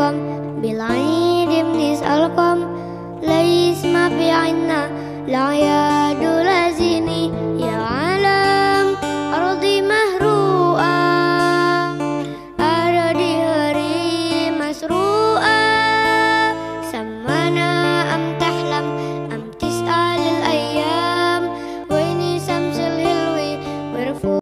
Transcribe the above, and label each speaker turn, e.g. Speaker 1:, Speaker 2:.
Speaker 1: القم بالعيد بنسألكم ليس ما في عنا العيال